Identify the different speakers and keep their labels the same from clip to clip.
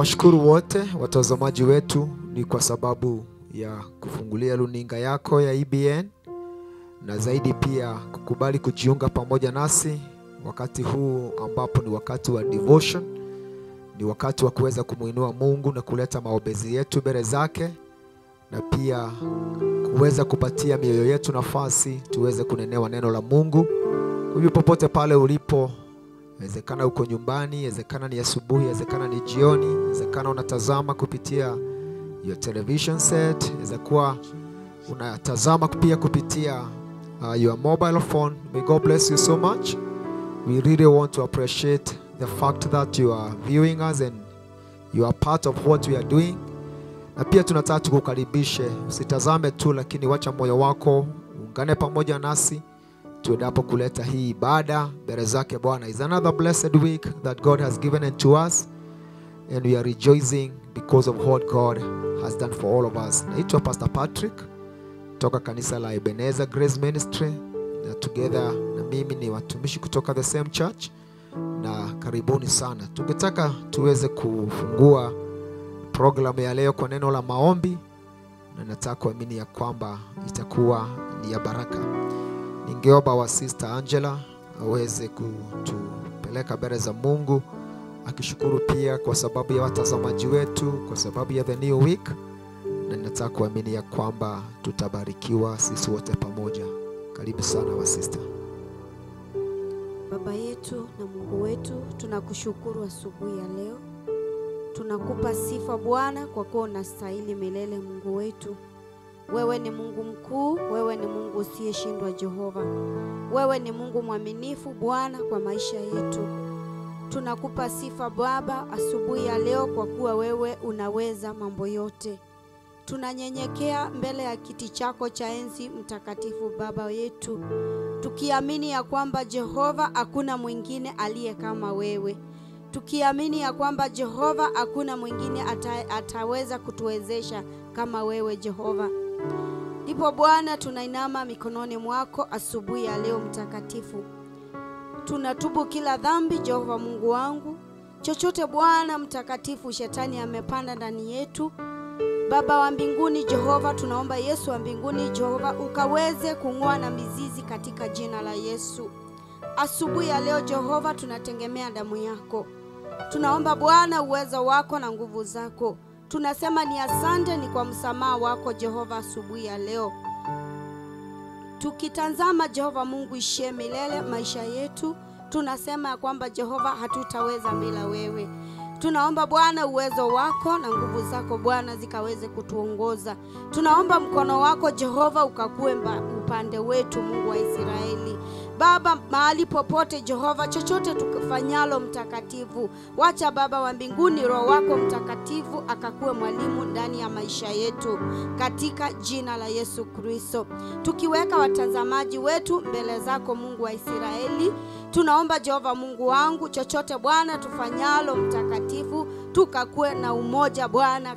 Speaker 1: Asante, tunawashukuru wote watazamaji wetu, ni kwa sababu ya kufungulia runinga yako ya EBN na zaidi pia kukubali kujiunga pamoja nasi wakati huu ambapo ni wakati wa devotion, ni wakati wa kuweza kumwinua Mungu na kuleta maombezi yetu mbele zake na pia kuweza kupatia mioyo yetu nafasi tuweze kunenewa neno la Mungu. Kwa hivyo popote pale ulipo, inawezekana uko nyumbani, inawezekana ni asubuhi, inawezekana ni jioni, inawezekana unatazama kupitia your television set, inaweza kuwa unatazama pia kupitia uh, your mobile phone. May God bless you so much. We really want to appreciate the fact that you are viewing us and you are part of what we are doing. Na pia tunataka tukukaribishe, usitazame tu, lakini wacha moyo wako uungane pamoja nasi tuendapo kuleta hii ibada mbele zake Bwana. Is another blessed week that God has given unto us and we are rejoicing because of what God has done for all of us. Naitwa Pastor Patrick toka kanisa la Ebenezer Grace Ministry na together na mimi ni watumishi kutoka the same church na karibuni sana. Tungetaka tuweze kufungua programu ya leo kwa neno la maombi na nataka kuamini ya kwamba itakuwa ni ya baraka. Ningeomba wa Sister Angela aweze kutupeleka mbele za Mungu akishukuru pia kwa sababu ya watazamaji wetu, kwa sababu ya the new week, na ninataka kuamini ya kwamba tutabarikiwa sisi wote pamoja. Karibu sana wa sister.
Speaker 2: Baba yetu na Mungu wetu, tunakushukuru asubuhi ya leo. Tunakupa sifa Bwana kwa kuwa unastahili milele. Mungu wetu, wewe ni Mungu mkuu, wewe ni Mungu usiyeshindwa Jehova. Wewe ni Mungu mwaminifu Bwana kwa maisha yetu. Tunakupa sifa Baba asubuhi ya leo kwa kuwa wewe unaweza mambo yote. Tunanyenyekea mbele ya kiti chako cha enzi mtakatifu Baba yetu, tukiamini ya kwamba Jehova hakuna mwingine aliye kama wewe, tukiamini ya kwamba Jehova hakuna mwingine ata, ataweza kutuwezesha kama wewe Jehova. Ndipo Bwana tunainama mikononi mwako asubuhi ya leo mtakatifu, tunatubu kila dhambi Jehova Mungu wangu, chochote Bwana mtakatifu shetani amepanda ndani yetu Baba wa mbinguni Jehova, tunaomba Yesu wa mbinguni Jehova, ukaweze kung'oa na mizizi katika jina la Yesu. Asubuhi ya leo Jehova, tunategemea damu yako, tunaomba Bwana uwezo wako na nguvu zako. Tunasema ni asante, ni kwa msamaha wako Jehova. Asubuhi ya leo tukitazama Jehova Mungu ishie milele maisha yetu, tunasema ya kwamba Jehova hatutaweza bila wewe. Tunaomba Bwana uwezo wako na nguvu zako Bwana zikaweze kutuongoza. Tunaomba mkono wako Jehova ukakue upande wetu, Mungu wa Israeli. Baba, mahali popote Jehova, chochote tukifanyalo mtakatifu, wacha Baba wa mbinguni, Roho wako Mtakatifu akakuwe mwalimu ndani ya maisha yetu, katika jina la Yesu Kristo. Tukiweka watazamaji wetu mbele zako, Mungu wa Israeli, tunaomba Jehova Mungu wangu, chochote Bwana tufanyalo mtakatifu, tukakuwe na umoja Bwana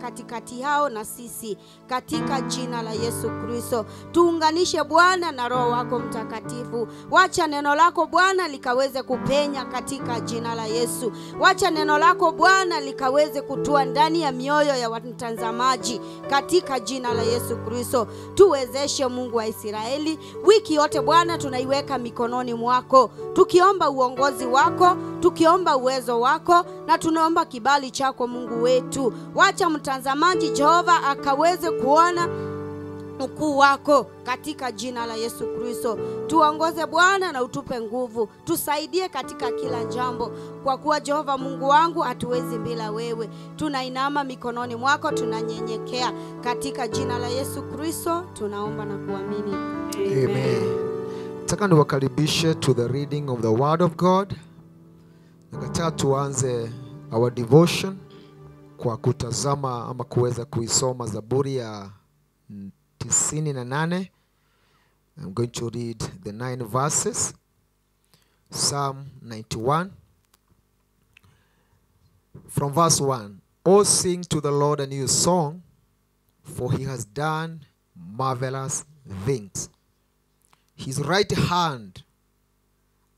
Speaker 2: katikati yao na sisi, katika jina la Yesu Kristo. Tuunganishe Bwana na Roho wako Mtakatifu. Wacha neno lako Bwana likaweze kupenya katika jina la Yesu. Wacha neno lako Bwana likaweze kutua ndani ya mioyo ya watazamaji katika jina la Yesu Kristo. Tuwezeshe Mungu wa Israeli, wiki yote Bwana tunaiweka mikononi mwako, tukiomba uongozi wako, tukiomba uwezo wako na tunaomba kibali chako Mungu wetu. Wacha mtazamaji Jehova akaweze kuona ukuu wako katika jina la Yesu Kristo. Tuongoze Bwana na utupe nguvu, tusaidie katika kila jambo, kwa kuwa Jehova Mungu wangu hatuwezi bila wewe. Tunainama mikononi mwako, tunanyenyekea katika jina la Yesu Kristo, tunaomba na kuamini
Speaker 1: Amen. Amen. Nataka niwakaribishe to the reading of the word of God. Nataka tuanze our devotion kwa kutazama ama kuweza kuisoma Zaburi ya tisini na nane. I'm going to read the nine verses. Psalm 91 from verse 1. Oh, sing to the Lord a new song, for he has done marvelous things. His right hand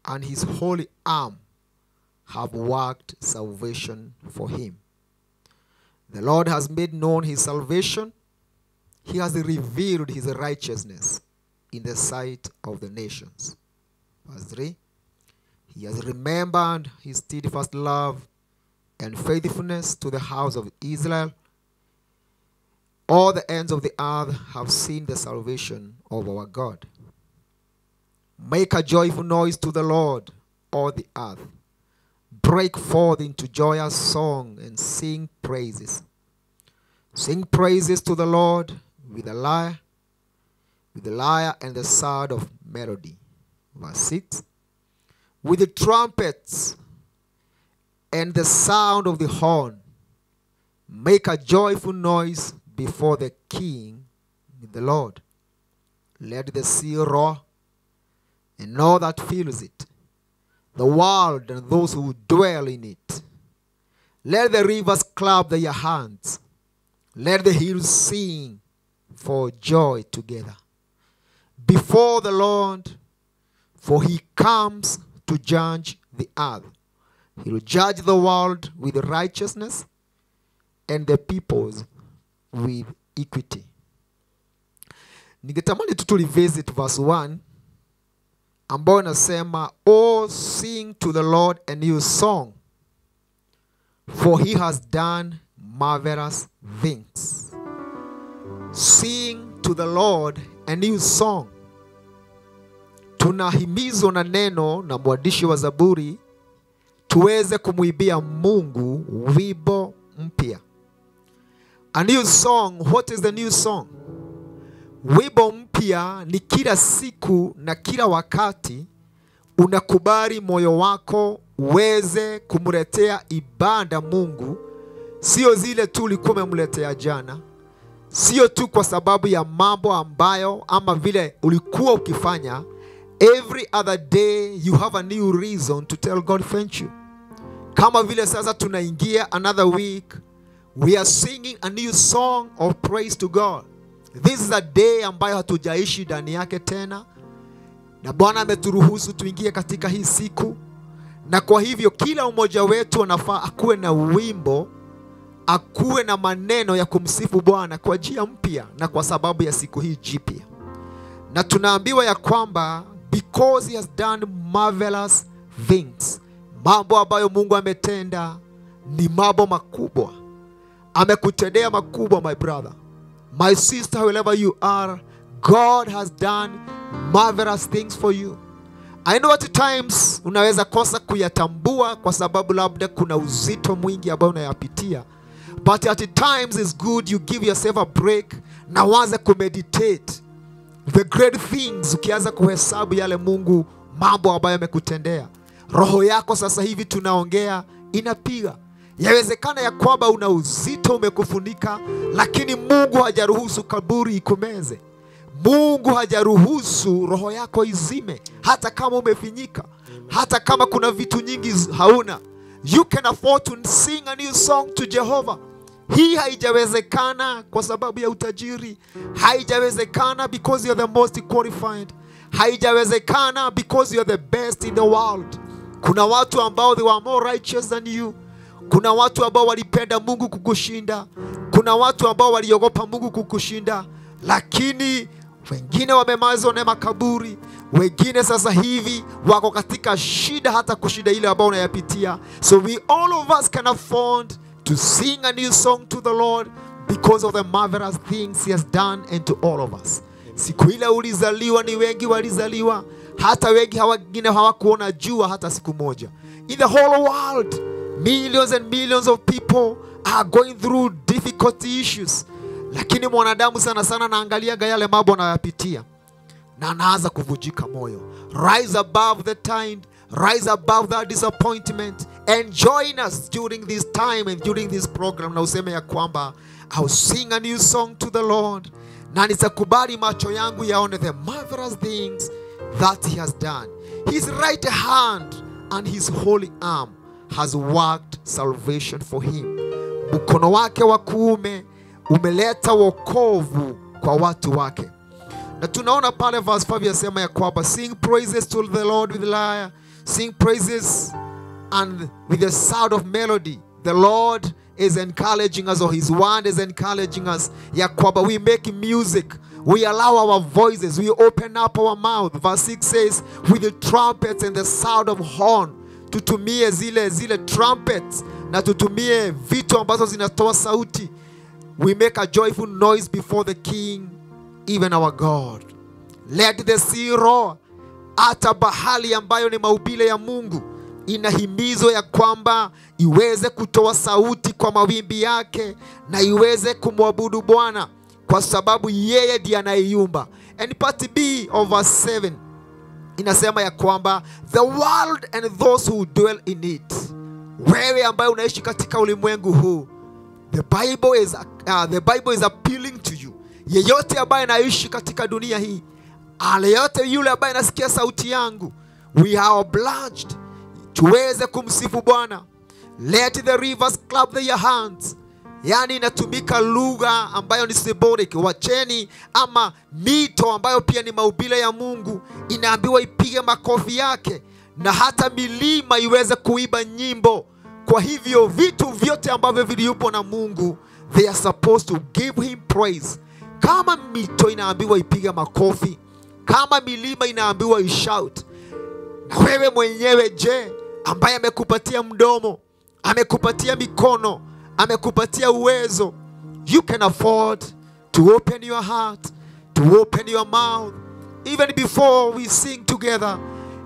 Speaker 1: and his holy arm have worked salvation for him. The Lord has made known his salvation. He has revealed his righteousness in the sight of the nations. Verse 3 He has remembered his steadfast love and faithfulness to the house of Israel. All the ends of the earth have seen the salvation of our God. Make a joyful noise to the Lord, all the earth. Break forth into joyous song and sing praises. Sing praises to the Lord with a lyre, with the lyre and the sound of melody. Verse 6. With the trumpets and the sound of the horn, make a joyful noise before the King, the Lord. Let the sea roar and all that fills it, the world and those who dwell in it. Let the rivers clap their hands. Let the hills sing for joy together. Before the Lord, for he comes to judge the earth. He will judge the world with righteousness and the peoples with equity. Ningetamani tu tulivisit verse 1 ambayo inasema oh sing to the lord a new song for he has done marvelous things. Sing to the lord a new song. Tunahimizwa na neno na mwandishi wa zaburi tuweze kumwibia mungu wibo mpya. A new song. What is the new song wimbo mpya ni kila siku na kila wakati unakubali moyo wako uweze kumletea ibada Mungu, sio zile tu ulikuwa umemletea jana, sio tu kwa sababu ya mambo ambayo ama vile ulikuwa ukifanya. Every other day you have a new reason to tell God thank you. Kama vile sasa tunaingia another week, we are singing a new song of praise to God. This is a day ambayo hatujaishi ndani yake tena, na Bwana ameturuhusu tuingie katika hii siku, na kwa hivyo kila mmoja wetu anafaa akuwe na wimbo, akuwe na maneno ya kumsifu Bwana kwa njia mpya na kwa sababu ya siku hii jipya, na tunaambiwa ya kwamba because he has done marvelous things, mambo ambayo Mungu ametenda ni mambo makubwa, amekutendea makubwa, my brother my sister, wherever you are, God has done marvelous things for you. I know at times unaweza kosa kuyatambua kwa sababu labda kuna uzito mwingi ambao unayapitia, but at times it's good you give yourself a break na waze kumeditate the great things, ukianza kuhesabu yale Mungu mambo ambayo amekutendea. Roho yako sasa hivi tunaongea inapiga Yawezekana ya kwamba una uzito umekufunika, lakini Mungu hajaruhusu kaburi ikumeze. Mungu hajaruhusu roho yako izime, hata kama umefinyika, hata kama kuna vitu nyingi hauna. You can afford to sing a new song to Jehovah. Hii haijawezekana kwa sababu ya utajiri, haijawezekana because you are the most qualified, haijawezekana because you are the best in the world. Kuna watu ambao they were more righteous than you kuna watu ambao walipenda Mungu kukushinda, kuna watu ambao waliogopa Mungu kukushinda, lakini wengine wamemazwa na makaburi, wengine sasa hivi wako katika shida, hata kushinda ile ambayo unayapitia. So we all of us can afford to sing a new song to the Lord because of the marvelous things he has done and to all of us. Siku ile ulizaliwa, ni wengi walizaliwa, hata wengi wengine hawakuona jua hata siku moja. In the whole world millions and millions of people are going through difficult issues, lakini mwanadamu sana sana anaangaliaga yale mambo anayoyapitia. Na anaanza kuvujika moyo. Rise above the tide, rise above that disappointment. And join us during this time and during this program, na useme ya kwamba I'll sing a new song to the Lord, na nitakubali macho yangu yaone the marvelous things that he has done. His right hand and his holy arm has worked salvation for him. Mkono wake wa kuume umeleta wokovu kwa watu wake. Na tunaona pale verse 5 yasema ya kwamba sing praises to the Lord with lyre, sing praises and with the sound of melody, the Lord is encouraging us, or His word is encouraging us. Ya kwamba we make music, we allow our voices, we open up our mouth. Verse 6 says, with the trumpets and the sound of horn, tutumie zile zile trumpets na tutumie vitu ambazo zinatoa sauti. We make a joyful noise before the King, even our God. Let the sea roar. Hata bahari ambayo ni maubile ya Mungu inahimizwa ya kwamba iweze kutoa sauti kwa mawimbi yake na iweze kumwabudu Bwana kwa sababu yeye ndiye anayeyumba. And part B of verse 7 inasema ya kwamba the world and those who dwell in it, wewe ambaye unaishi katika ulimwengu huu The Bible is, uh, the Bible is appealing to you. Yeyote ambaye anaishi katika dunia hii, aliyote yule ambaye anasikia sauti yangu, we are obliged tuweze kumsifu Bwana. Let the rivers clap their hands. Yaani inatumika lugha ambayo ni symbolic. Wacheni ama mito ambayo pia ni maubile ya Mungu inaambiwa ipige makofi yake, na hata milima iweze kuiba nyimbo. Kwa hivyo vitu vyote ambavyo viliupo na Mungu, they are supposed to give him praise. Kama mito inaambiwa ipige makofi, kama milima inaambiwa ishout, na wewe mwenyewe je, ambaye amekupatia mdomo, amekupatia mikono, amekupatia uwezo, you can afford to open your heart, to open your mouth, even before we sing together,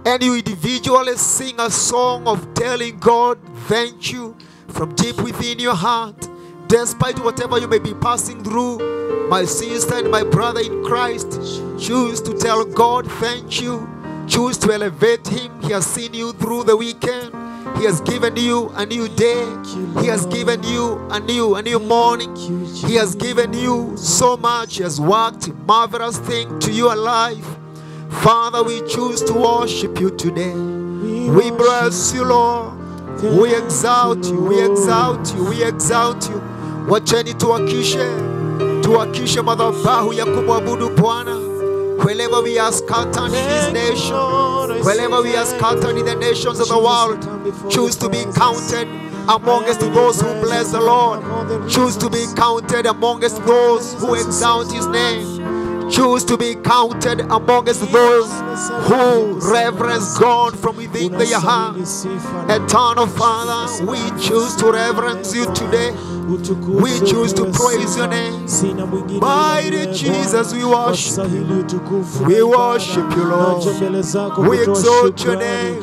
Speaker 1: and you individually sing a song of telling God, thank you from deep within your heart, despite whatever you may be passing through. My sister and my brother in Christ, choose to tell God, thank you. Choose to elevate Him. He has seen you through the weekend. He has given you a new day. He has given you a new, a new morning. He has given you so much. He has worked marvelous thing to your life. Father, we choose to worship you today. We bless you, Lord. We exalt you, we exalt you, we exalt you. Wacheni tuwakishe, tuwakishe madhabahu ya kumwabudu Bwana. Wherever we are scattered in this nation, wherever we are scattered in the nations of the world, choose to be counted amongst those who bless the Lord. Choose to be counted amongst those who exalt His name. Choose to be counted amongst those who reverence God from within their heart. Eternal Father, we choose to reverence you. today. We choose to praise your name. Mighty Jesus, we worship you. We worship you, Lord. We exalt your name.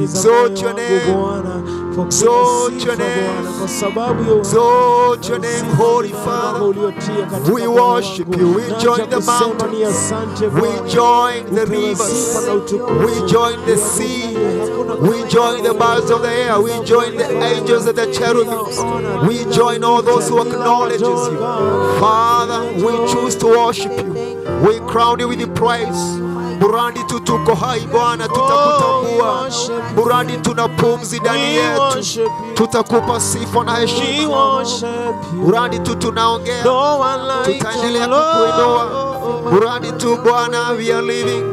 Speaker 1: Exalt your name. Exalt your name. Exalt your name, Holy Father. We worship you. We join the mountains. We join the rivers. We join the sea. We join the birds of the air. We join the angels and the cherubims. We join all those who acknowledges you. Father, we choose to worship you. We crown you with the praise. Burandi tu tuko hai Bwana, tutakutambua. Burandi tuna pumzi ndani yetu, tutakupa sifa na heshima. Burandi tu tunaongea, tutaendelea kukuinua. Burandi tu Bwana, we are living.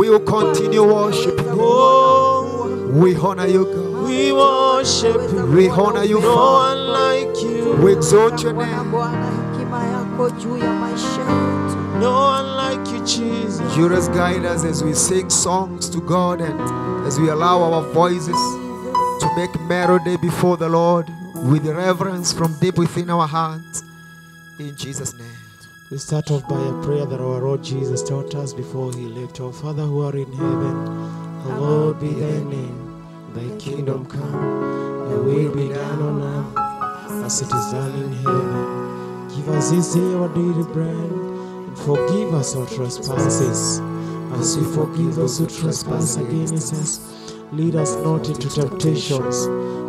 Speaker 1: We will continue worshiping you. We honor you, God.
Speaker 3: We worship you.
Speaker 1: We honor you,
Speaker 3: No
Speaker 1: Father.
Speaker 3: one like you.
Speaker 1: We exalt your name.
Speaker 2: Bwana, hekima yako juu ya maisha yetu.
Speaker 3: No one like you, Jesus.
Speaker 1: You just guide us as we sing songs to God and as we allow our voices to make melody before the Lord with reverence from deep within our hearts. In Jesus' name.
Speaker 3: We start off by a prayer that our Lord Jesus taught us before he left. Our Father who art in heaven, hallowed be thy name. Thy kingdom come, thy will be done on earth as it is done in heaven. Give us this day our daily bread, and forgive us our trespasses, as we forgive those who trespass against us. Lead us not into temptations,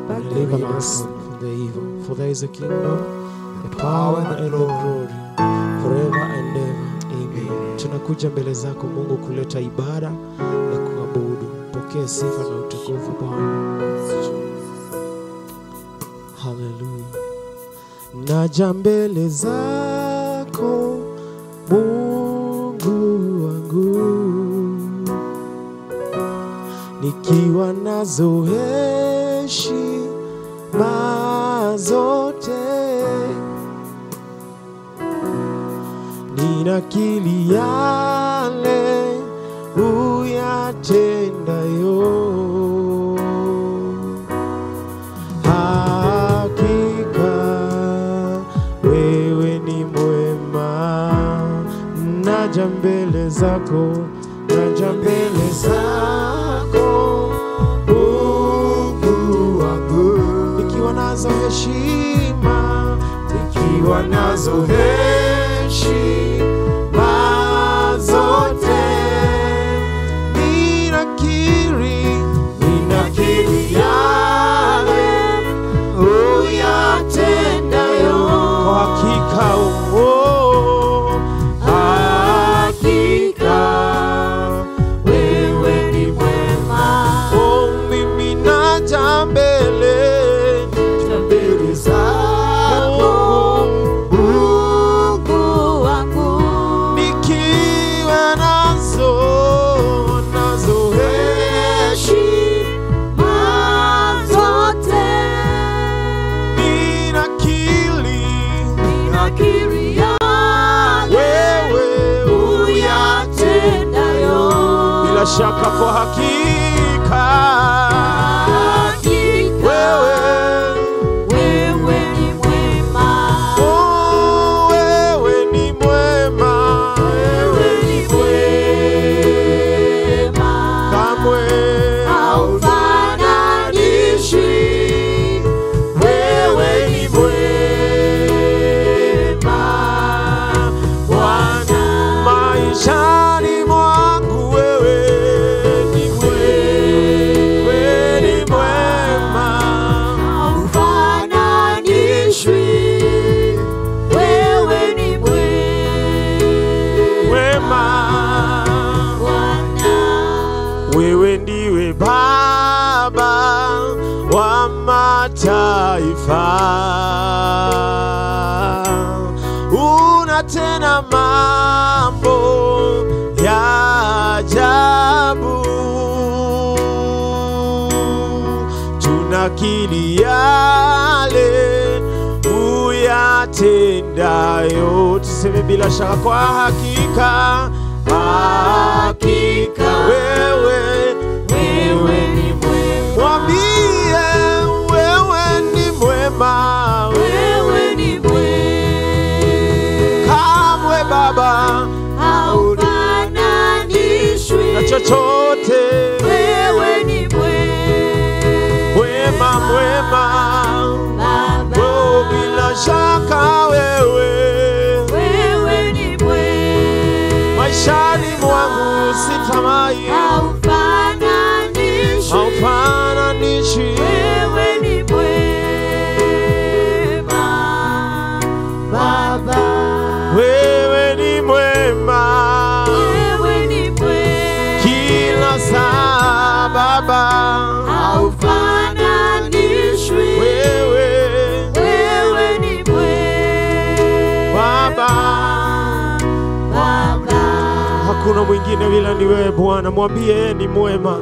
Speaker 3: but deliver us from the evil. For there is a kingdom, the power, and the glory forever and ever. Amen. Tunakuja mbele zako Mungu kuleta ibada ya sifa na utukufu Bwana. Haleluya. Naja mbele zako Mungu wangu nikiwa nazo heshima zote ninakili yale uyatendayo mbele zako naja mbele zako Mungu nikiwa nazo heshima nikiwa nazo heshima uyatendayo tuseme bila shaka kwa hakika hakika maishani mwangu sitamai haufananishi,
Speaker 2: haufananishi
Speaker 3: hakuna mwingine ila ni wewe Bwana. Mwambie yeye ni mwema,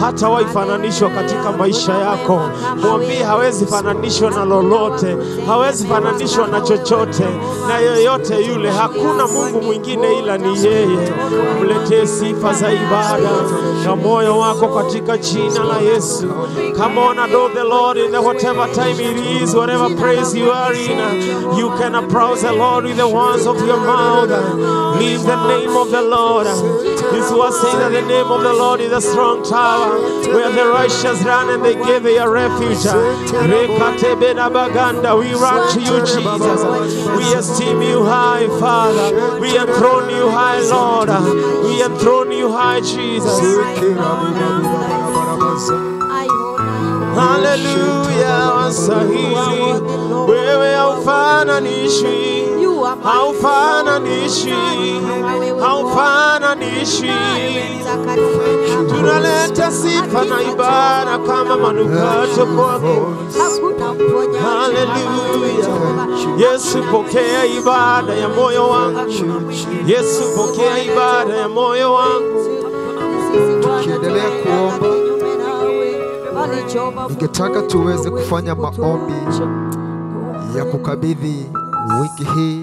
Speaker 3: hata waifananishwa katika maisha yako. Mwambie hawezi fananishwa na lolote, hawezi fananishwa na chochote na yoyote yule. Hakuna Mungu mwingine ila ni yeye. Mletee sifa za ibada na moyo wako katika jina la Yesu. Come on, adore the Lord in the whatever time it is, whatever praise you are in. You can approach the Lord with the words of your mouth. Leave the name of the Lord. This was saying that the name of the Lord is a strong tower where the righteous run and they give a refuge. We run to you, Jesus. We esteem you high, Father. We enthrone you high, Lord. We enthrone you high, Jesus. Haufananishwi, haufananishwi, haufananishi. Tunaleta sifa na ibada kama manukato kwako. Haleluya, Yesu pokea ibada ya moyo wangu. Yesu pokea ibada ya moyo wangu.
Speaker 1: Tukiendelea kuomba, Ningetaka tuweze kufanya maombi ya kukabidhi wiki hii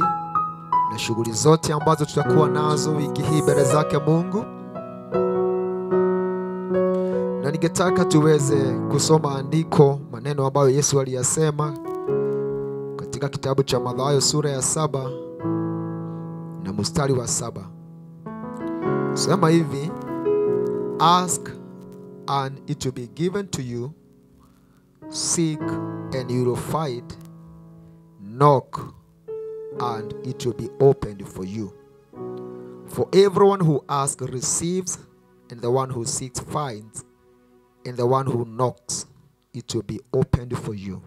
Speaker 1: na shughuli zote ambazo tutakuwa nazo wiki hii mbele zake Mungu, na ningetaka tuweze kusoma andiko, maneno ambayo Yesu aliyasema katika kitabu cha Mathayo sura ya saba na mstari wa saba. Sema hivi, ask and it will be given to you, seek and you will find. Knock and it will be opened for you. For everyone who asks receives, and the one who seeks finds, and the one who knocks it will be opened for you.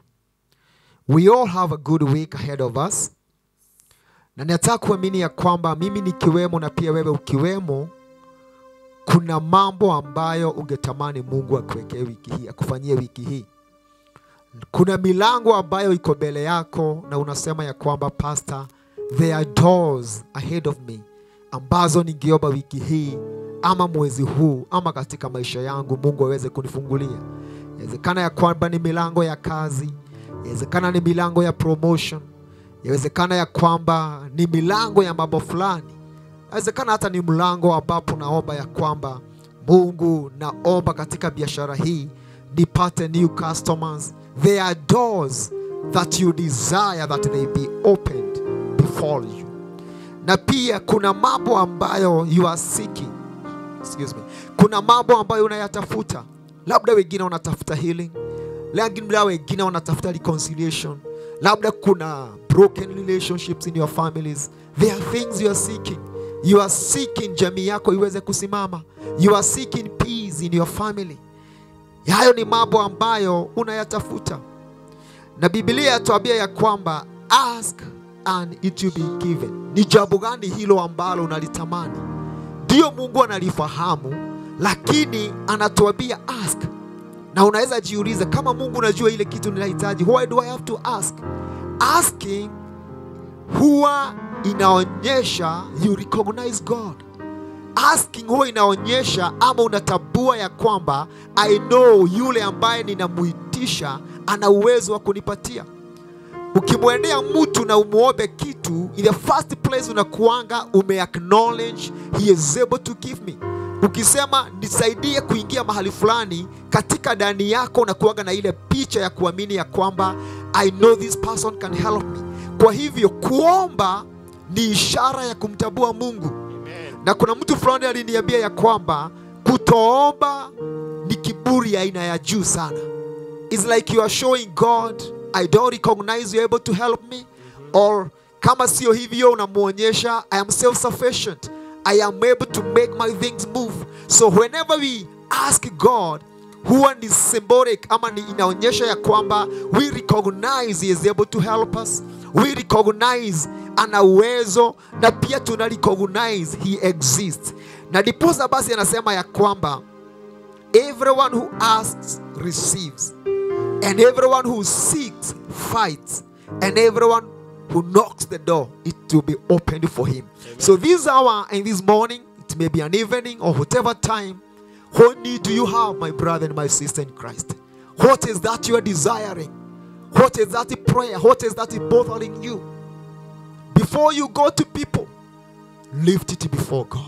Speaker 1: We all have a good week ahead of us, na nataka kuamini ya kwamba mimi nikiwemo na pia wewe ukiwemo, kuna mambo ambayo ungetamani Mungu akuwekee wiki hii, akufanyie wiki hii kuna milango ambayo iko mbele yako na unasema ya kwamba pastor there are doors ahead of me ambazo ningeomba wiki hii ama mwezi huu ama katika maisha yangu mungu aweze kunifungulia. Inawezekana ya kwamba ni milango ya kazi inawezekana ni milango ya promotion inawezekana ya kwamba ni milango ya mambo fulani. Inawezekana hata ni mlango ambapo naomba ya kwamba mungu naomba katika biashara hii nipate new customers. There are doors that you desire that they be opened before you. Na pia kuna mambo ambayo you are seeking. Excuse me. Kuna mambo ambayo unayatafuta. Labda wengine wanatafuta healing. Labda wengine wanatafuta reconciliation. Labda kuna broken relationships in your families. There are things you are seeking. You are seeking jamii yako iweze kusimama. You are seeking peace in your family hayo ni mambo ambayo unayatafuta. Na biblia yatuambia ya kwamba ask and it will be given. Ni jambo gani hilo ambalo unalitamani? Ndiyo mungu analifahamu lakini anatuambia ask. Na unaweza jiuliza kama mungu unajua ile kitu ninahitaji why do i have to ask? Asking huwa inaonyesha you recognize god asking huwa inaonyesha ama unatambua ya kwamba i know yule ambaye ninamuitisha ana uwezo wa kunipatia. Ukimwendea mtu na umuombe kitu in the first place unakuanga ume acknowledge he is able to give me. Ukisema nisaidie kuingia mahali fulani katika ndani yako unakuanga na ile picha ya kuamini ya kwamba i know this person can help me. Kwa hivyo kuomba ni ishara ya kumtambua mungu na kuna mtu fulani aliniambia ya kwamba kutoomba ni kiburi aina ya juu sana. It's like you are showing God I don't recognize you able to help me. Or kama sio hivyo unamwonyesha I am self sufficient I am able to make my things move. So whenever we ask God huwa ni symbolic ama ni inaonyesha ya kwamba we recognize he is able to help us we recognize ana uwezo na pia tuna recognize he exists. Na ndiposa basi anasema ya kwamba everyone who asks receives. And everyone who seeks fights. And everyone who knocks the door it will be opened for him. Amen. so this hour and this morning it may be an evening or whatever time what need do you have my brother and my sister in christ? What is that you are desiring what is that prayer? What is that bothering you? Before you go to people lift it before god.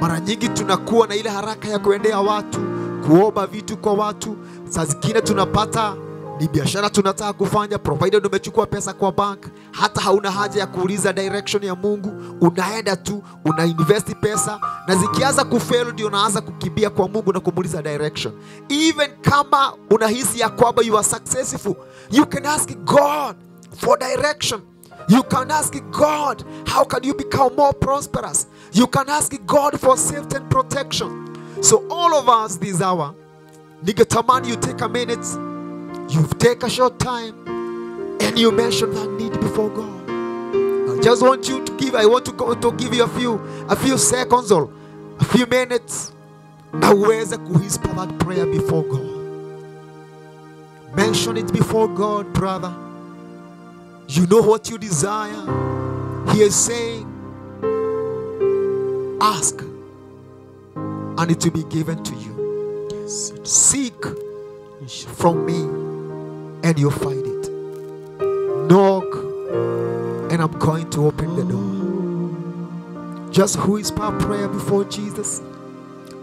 Speaker 1: Mara nyingi tunakuwa na ile haraka ya kuendea watu kuomba vitu kwa watu saa zingine tunapata ni biashara tunataka kufanya provided umechukua pesa kwa bank hata hauna haja ya kuuliza direction ya mungu unaenda tu una invest pesa na zikianza kufail ndio unaanza kukimbia kwa mungu na kumuuliza direction even kama unahisi ya kwamba you are successful you can ask god for direction You can ask God, how can you become more prosperous? You can ask God for safety and protection. So, all of us this hour, ningetamani you take a minute, you take a short time, and you mention that need before God. I just want you to give, I want to, go, to give you a few, a few seconds or a few minutes, na uweze kuwhisper that prayer before God. Mention it before God, brother. You know what you desire. He is saying, Ask, and it will be given to you. Seek, from me and you find it. Knock and I'm going to open the door. Just whisper a prayer before Jesus.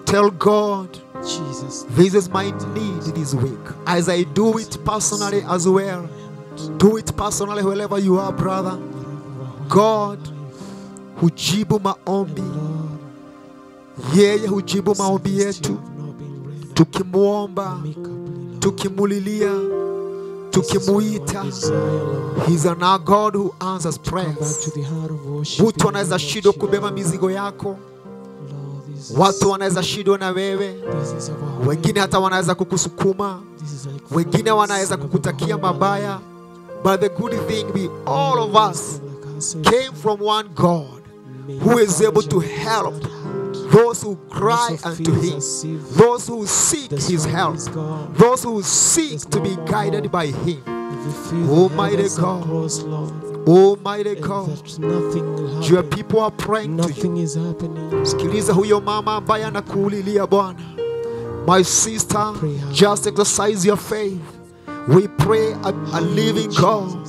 Speaker 1: Tell God,
Speaker 3: Jesus.
Speaker 1: this is my need this week. As I do it personally as well. Do it personally wherever you are, brother. God hujibu maombi. Yeye hujibu maombi yetu tukimwomba, tukimulilia, tukimuita. He's an our God who answers prayers. Mtu anaweza shindwa kubeba mizigo yako, watu wanaweza shindwa na wewe, wengine hata wanaweza kukusukuma, wengine wanaweza kukutakia mabaya, but the good thing we all of us came from one God who is able to help those who cry unto him, those who seek his help, those who seek to be guided by him. Almighty oh, God, Almighty oh, God, your people are praying to you.
Speaker 3: Nothing is happening.
Speaker 1: Sikiliza huyo mama ambaye anakuulilia Bwana. My sister, just exercise your faith. We pray a, a living God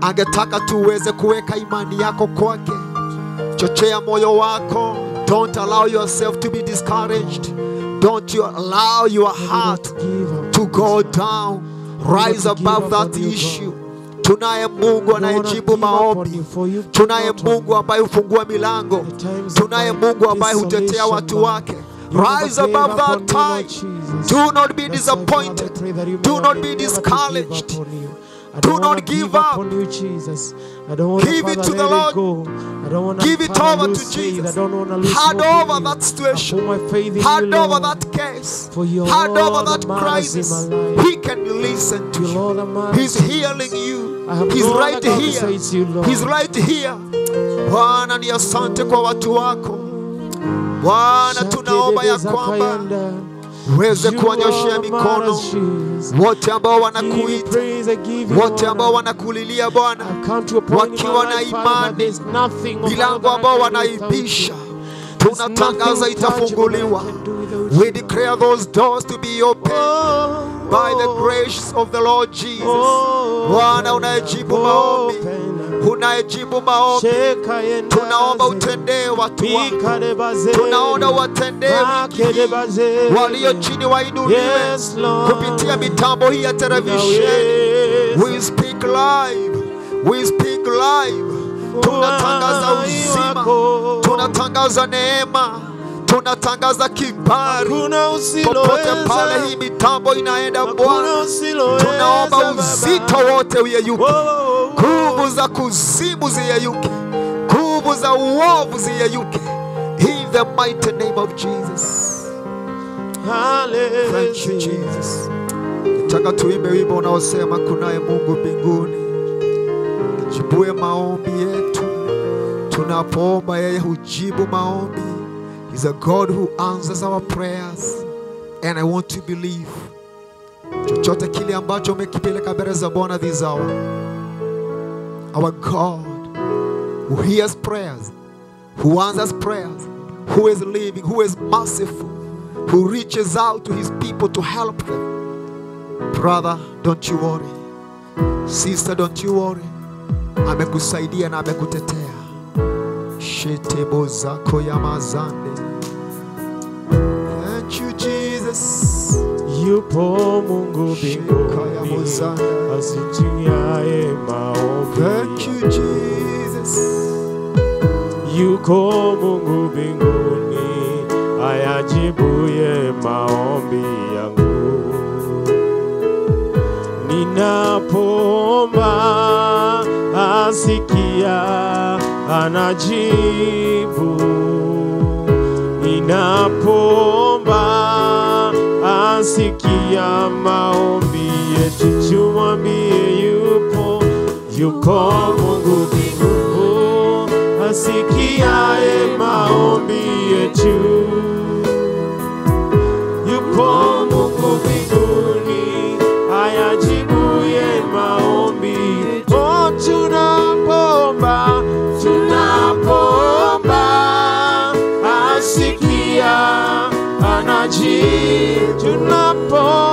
Speaker 1: angetaka tuweze kuweka imani yako kwake. Chochea moyo wako. Don't allow yourself to be discouraged. Don't you allow your heart
Speaker 3: Give up.
Speaker 1: to go down. Rise
Speaker 3: to give
Speaker 1: above
Speaker 3: up
Speaker 1: that
Speaker 3: on you,
Speaker 1: issue. Tunaye Mungu
Speaker 3: Don't wanna
Speaker 1: anayejibu
Speaker 3: give up on
Speaker 1: maombi.
Speaker 3: you, for you've
Speaker 1: Tunaye
Speaker 3: given up on
Speaker 1: Mungu ambaye hufungua milango.
Speaker 3: The times
Speaker 1: Tunaye
Speaker 3: of
Speaker 1: Mungu ambaye hutetea
Speaker 3: desolation,
Speaker 1: watu
Speaker 3: Lord.
Speaker 1: wake.
Speaker 3: You never
Speaker 1: Rise
Speaker 3: gave
Speaker 1: above
Speaker 3: up
Speaker 1: that
Speaker 3: on me, Lord
Speaker 1: time.
Speaker 3: Jesus.
Speaker 1: Do not be
Speaker 3: That's why, Father, I
Speaker 1: disappointed.
Speaker 3: pray that you
Speaker 1: Do
Speaker 3: may
Speaker 1: not
Speaker 3: help
Speaker 1: be
Speaker 3: me never to give
Speaker 1: discouraged.
Speaker 3: I
Speaker 1: Do not give
Speaker 3: up on you, Jesus. I don't want
Speaker 1: Give it to the Lord.
Speaker 3: go. I don't want
Speaker 1: Give it over to Jesus.
Speaker 3: I don't want to lose
Speaker 1: Hand over
Speaker 3: faith.
Speaker 1: that situation. Hand over that case.
Speaker 3: For your
Speaker 1: Hand over
Speaker 3: that
Speaker 1: crisis. He can listen to you.
Speaker 3: Lord.
Speaker 1: He's healing you. He's right here.
Speaker 3: you,
Speaker 1: He's right here. Bwana ni asante kwa watu wako. Bwana tunaomba ya kwamba uweze kuwanyoshea mikono. Wote ambao wanakuita, wote ambao wanakulilia Bwana, wakiwa na imani, milango ambao wanaibisha, tunatangaza itafunguliwa. We declare those doors to be open by the grace of the Lord Jesus. Bwana unayejibu maombi, unayejibu maombi, tunaomba utendee watu wako, tunaona watendee walio chini wainuliwe. Kupitia mitambo hii ya televisheni. We speak live, we speak live. Tunatangaza uzima, tunatangaza neema, tunatangaza kibali popote pale hii mitambo inaenda Bwana. Tunaomba uzito wote uyeyuke, nguvu za kuzimu ziyeyuke, nguvu za uovu ziyeyuke, in the mighty name of Jesus. Thank you Jesus. Nataka tuimbe wimbo unaosema kunaye Mungu mbinguni, jibue maombi yetu. Tunapoomba yeye hujibu maombi. He's a God who answers our prayers. And I want to believe chochote kile ambacho umekipeleka mbele za Bwana this hour, our God who hears prayers, who answers prayers, who is living, who is merciful, who reaches out to his people to help them. Brother, don't you worry. Sister, don't you worry. Amekusaidia na amekutetea. Shetebo zako ya mazande. Thank you Jesus.
Speaker 3: Yupo Mungu mbinguni
Speaker 1: mozanda.
Speaker 3: asitiaye
Speaker 1: Thank
Speaker 3: maombi.
Speaker 1: you Jesus.
Speaker 3: Yuko Mungu mbinguni ayajibuye maombi yangu. Ninapoomba asikia, anajibu. Ninapoomba asikia maombi yetu, tumwambie yupo, yuko Mungu mbinguni asikiaye maombi yetu. Yupo Mungu mbinguni asikia, anajibu. Tunapoomba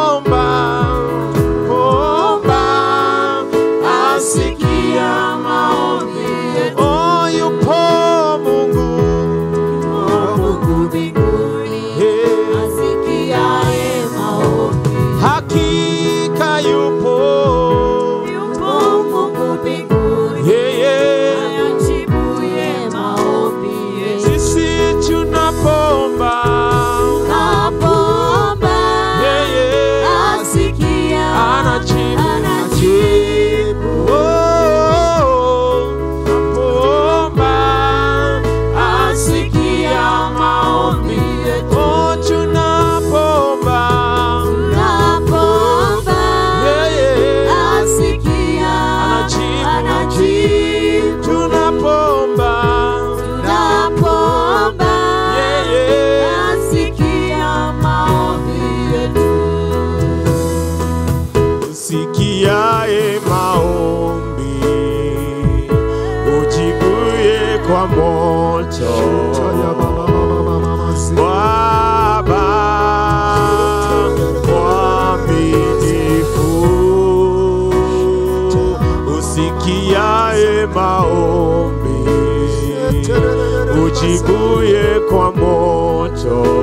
Speaker 3: So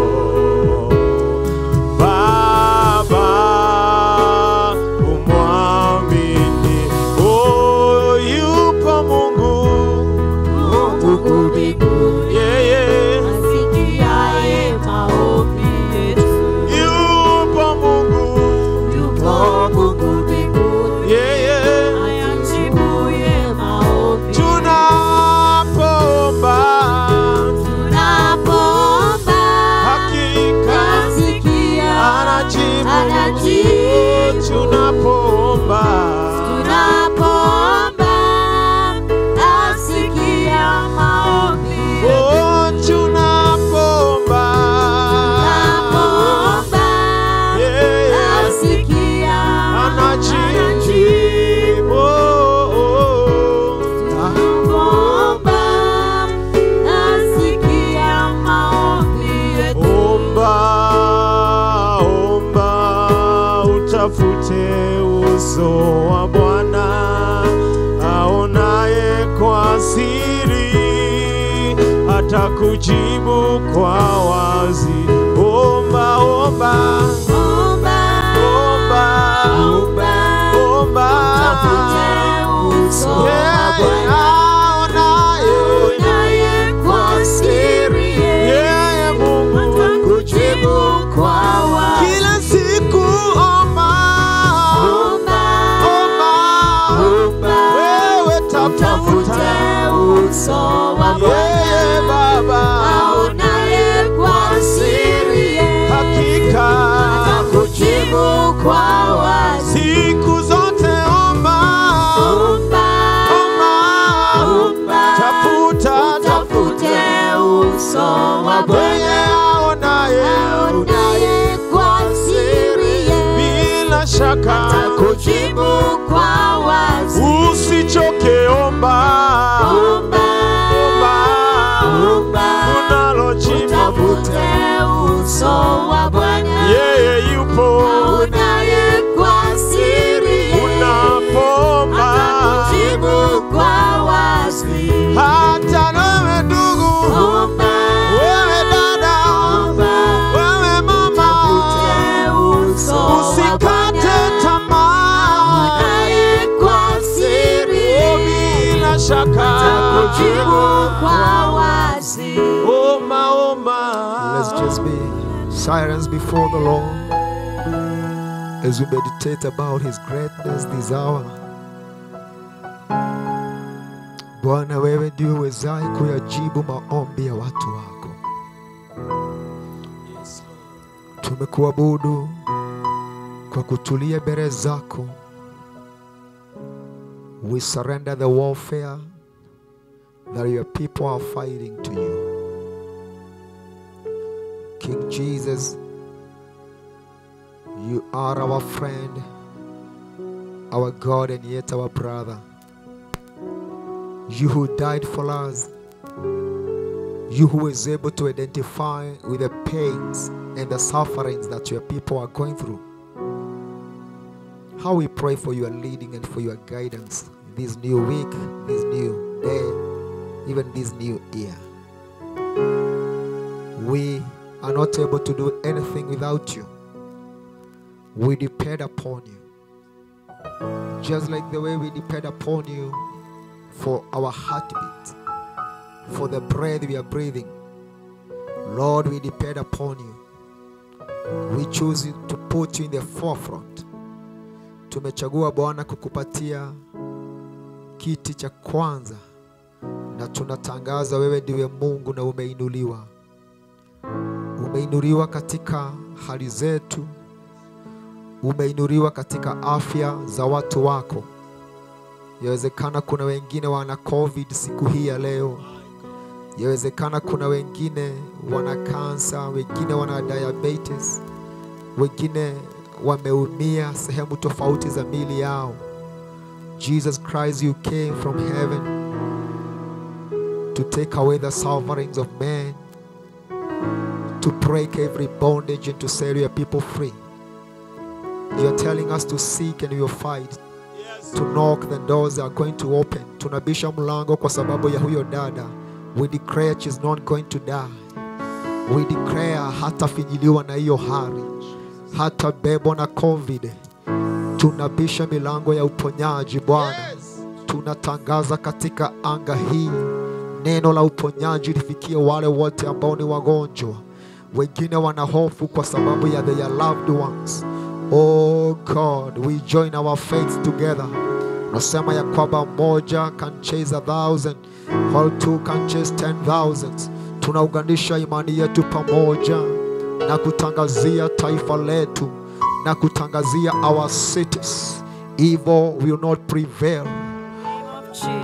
Speaker 2: yeye yupo. Aonaye kwa siri, unapoomba
Speaker 3: atakujibu kwa wazi.
Speaker 2: hata nawe ndugu.
Speaker 3: Omba,
Speaker 2: wewe dada.
Speaker 3: Omba,
Speaker 2: wewe mama. Usikate tamaa.
Speaker 3: Aonaye kwa siri,
Speaker 2: bila shaka.
Speaker 3: Atakujibu kwa wazi.
Speaker 2: oma oma
Speaker 1: Let's just be silence before the Lord as we meditate about His greatness this hour. Bwana, wewe ndio uwezaye kuyajibu maombi ya watu wako. Tumekuabudu kwa kutulia mbele zako. We surrender the warfare that your people are fighting to you. King Jesus, you are our friend, our God, and yet our brother. You who died for us, you who is able to identify with the pains and the sufferings that your people are going through. How we pray for your leading and for your guidance this new week, this new day, even this new year. We are not able to do anything without you. We depend upon you. Just like the way we depend upon you for our heartbeat, for the breath we are breathing. Lord, we depend upon you. We choose to put you in the forefront. Tumechagua Bwana kukupatia kiti cha kwanza na tunatangaza wewe ndiwe Mungu na umeinuliwa. Umeinuliwa katika hali zetu, umeinuliwa katika afya za watu wako. Yawezekana kuna wengine wana COVID siku hii ya leo. Yawezekana kuna wengine wana kansa, wengine wana diabetes, wengine wameumia sehemu tofauti za mili yao. Jesus Christ, you came from heaven to take away the sufferings of man, to break every bondage and to set your people free. You are telling us to seek and you'll find, to knock the doors are going to open. Tunabisha mlango kwa sababu ya huyo dada We declare she is not going to die. We declare hatafinyiliwa na hiyo hari, hata bebo na COVID. Tunabisha milango ya uponyaji Bwana, tunatangaza katika anga hii neno la uponyaji lifikie wale wote ambao ni wagonjwa, wengine wana hofu kwa sababu ya their loved ones. Oh God, we join our faith together. Nasema ya kwamba moja can chase a thousand, all two can chase ten thousands. Tunaunganisha imani yetu pamoja na kutangazia taifa letu na kutangazia our cities. Evil will not prevail.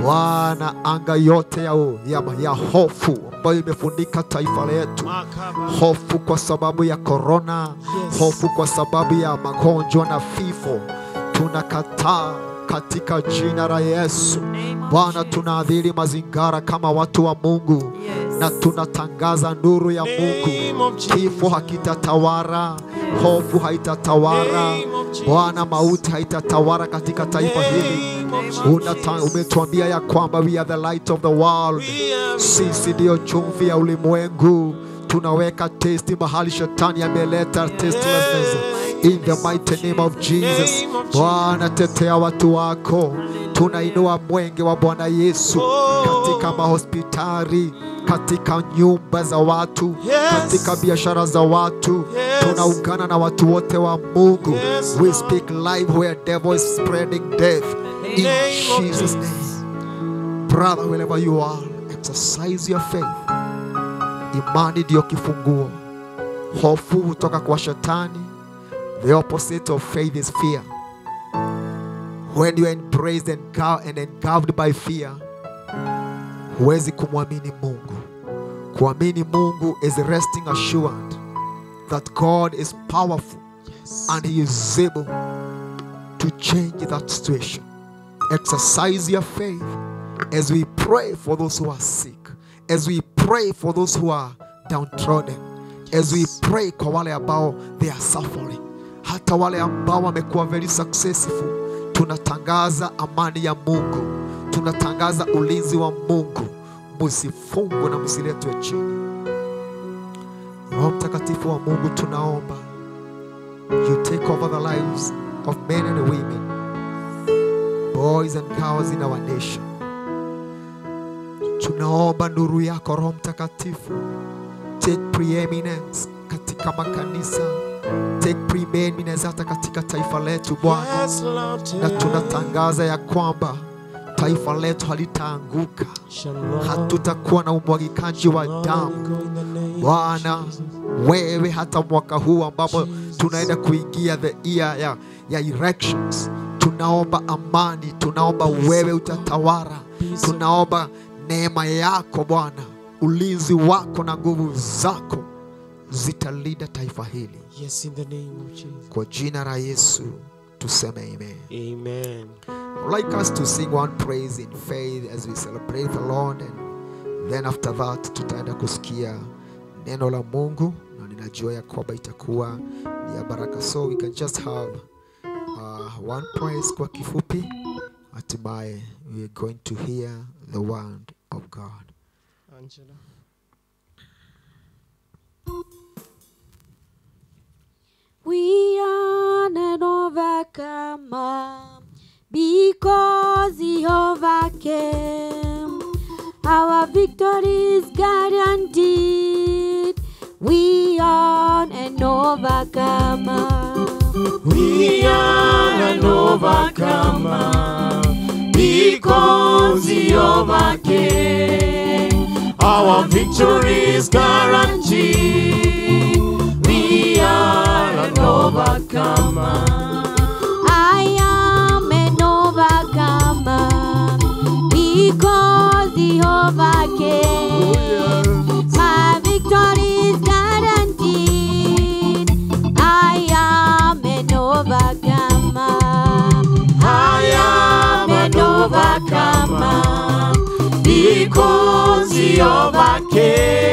Speaker 1: Bwana, anga yote ya, ya, ya hofu ambayo imefunika taifa letu, hofu kwa sababu ya korona,
Speaker 3: Yes.
Speaker 1: hofu kwa sababu ya magonjwa na vifo, tunakataa katika jina la Yesu. Bwana, tunaadhiri mazingara kama watu wa Mungu na tunatangaza nuru ya Mungu. Kifo hakitatawara, hofu haitatawara. Bwana, mauti haitatawara katika taifa hili. Umetuambia ya kwamba we are the light of the world, sisi ndiyo chumvi ya ulimwengu. Tunaweka testi mahali shetani ameleta tastelessness. In the mighty name of Jesus,
Speaker 3: Name of Jesus.
Speaker 1: Bwana, tetea watu wako. Tunainua mwenge wa Bwana Yesu katika mahospitali, katika nyumba za watu,
Speaker 3: Yes.
Speaker 1: katika biashara za watu.
Speaker 3: Yes.
Speaker 1: Tunaungana na watu wote wa Mungu.
Speaker 3: Yes,
Speaker 1: We speak life where devil is spreading death. In Jesus. name. Brother, wherever you are, exercise your faith. Imani ndiyo kifunguo. Hofu hutoka kwa shetani. The opposite of faith is fear. When you are embraced and engulfed by fear, huwezi kumwamini Mungu. Kuamini Mungu is resting assured that God is powerful yes. and He is able to change that situation. Exercise your faith as we pray for those who are sick, as we pray for those who are downtrodden, as we pray kwa wale ambao they are suffering, hata wale ambao wamekuwa very successful. Tunatangaza amani ya Mungu, tunatangaza ulinzi wa Mungu. Msifungwe na msiletwe chini. Roho Mtakatifu wa Mungu, tunaomba. You take over the lives of men and women, boys and girls in our nation. Tunaomba nuru yako Roho Mtakatifu, take preeminence katika makanisa, take preeminence hata katika taifa letu Bwana, na tunatangaza ya kwamba taifa letu halitaanguka, hatutakuwa na umwagikaji wa damu. Bwana, wewe hata mwaka huu ambapo tunaenda kuingia the year ya, ya elections, tunaomba amani, tunaomba wewe utatawala, tunaomba neema yako Bwana, ulinzi wako na nguvu zako zitalinda taifa hili.
Speaker 3: Yes, in the name of Jesus.
Speaker 1: Kwa jina la Yesu tuseme amen.
Speaker 3: Amen.
Speaker 1: I'd like us to sing one praise in faith as we celebrate the Lord and then after that tutaenda kusikia neno la Mungu na ninajua ya kwamba itakuwa ni ya baraka so we can just have uh, one praise kwa kifupi hatimaye we are going to hear the word of God.
Speaker 3: Angela.
Speaker 2: We are an overcomer because he overcame. Our victory is guaranteed. We are an overcomer.
Speaker 3: We are an overcomer because he overcame. Our victory is guaranteed. Are an overcomer.
Speaker 2: I am an overcomer because he overcame. My victory is guaranteed. I am an overcomer.
Speaker 3: I am an overcomer because he overcame.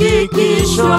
Speaker 4: umehakikishwa.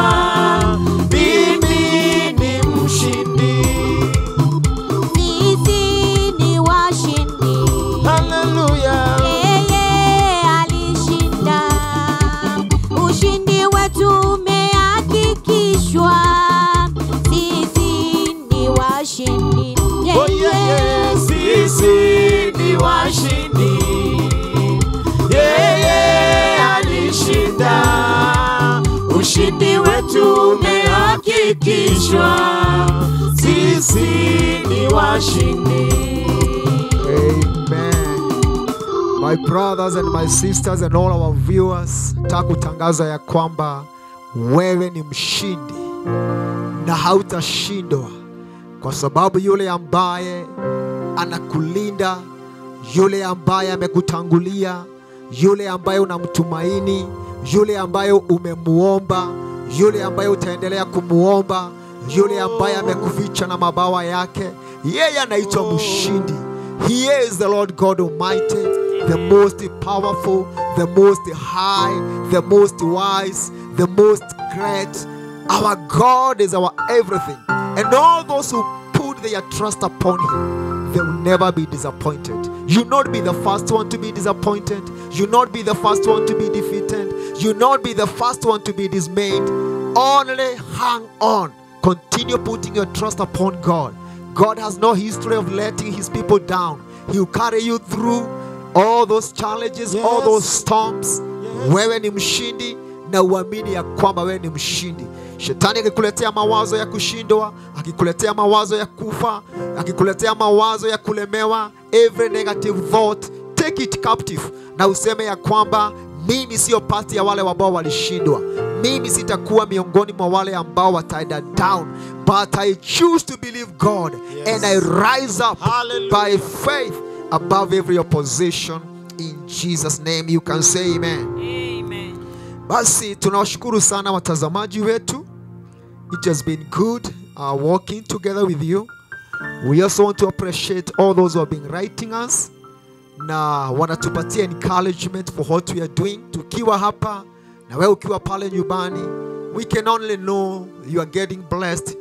Speaker 5: Ushindi wetu umehakikishwa. Sisi ni washindi.
Speaker 1: My brothers and my sisters and all our viewers, kutangaza ya kwamba wewe ni mshindi na hautashindwa, kwa sababu yule ambaye anakulinda, yule ambaye amekutangulia, yule ambaye unamtumaini, yule ambaye umemuomba, yule ambaye utaendelea kumuomba, yule ambaye amekuficha na mabawa yake, yeye anaitwa mshindi. He is the Lord God Almighty, the most powerful, the most high, the most wise, the most great. Our God is our everything. And all those who put their trust upon Him, they will never be disappointed. You not be the first one to be disappointed. You not be the first one to be defeated. You'll not be the first one to be dismayed. Only hang on. Continue putting your trust upon God. God has no history of letting His people down. He'll carry you through all those challenges,
Speaker 3: yes.
Speaker 1: all those storms.
Speaker 3: Yes.
Speaker 1: Wewe ni mshindi na uamini ya kwamba wewe ni mshindi. Shetani akikuletea mawazo ya kushindwa, akikuletea mawazo ya kufa, akikuletea mawazo ya kulemewa, every negative thought, take it captive na useme ya kwamba mimi sio pati ya wale ambao walishindwa. Mimi sitakuwa miongoni mwa wale ambao wataenda down, but I choose to believe God
Speaker 3: Yes.
Speaker 1: and I rise up
Speaker 3: Hallelujah.
Speaker 1: by faith above every opposition. In Jesus' name you can say amen.
Speaker 4: Amen.
Speaker 1: Basi tunawashukuru sana watazamaji wetu. It has been good uh, working together with you. We also want to appreciate all those who have been writing us na wanatupatia encouragement for what we are doing. Tukiwa hapa na wewe ukiwa pale nyumbani, we can only know you are getting blessed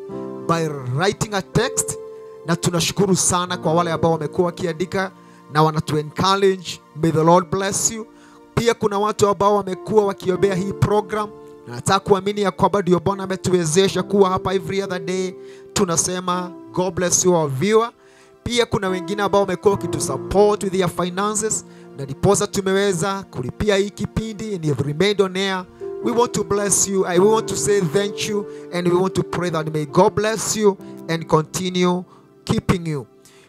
Speaker 1: by writing a text, na tunashukuru sana kwa wale ambao wamekuwa wakiandika na wanatu encourage. May the Lord bless you. Pia kuna watu ambao wamekuwa wakiombea hii program na nataka kuamini ya kwamba ndio Bwana ametuwezesha kuwa hapa every other day. Tunasema God bless you our viewer. Pia kuna wengine ambao wamekuwa wakitusupport with their finances na ndiposa tumeweza kulipia hii kipindi and you've remained on air. We want to bless you. I want to say thank you and we want to pray that may God bless you and continue keeping you.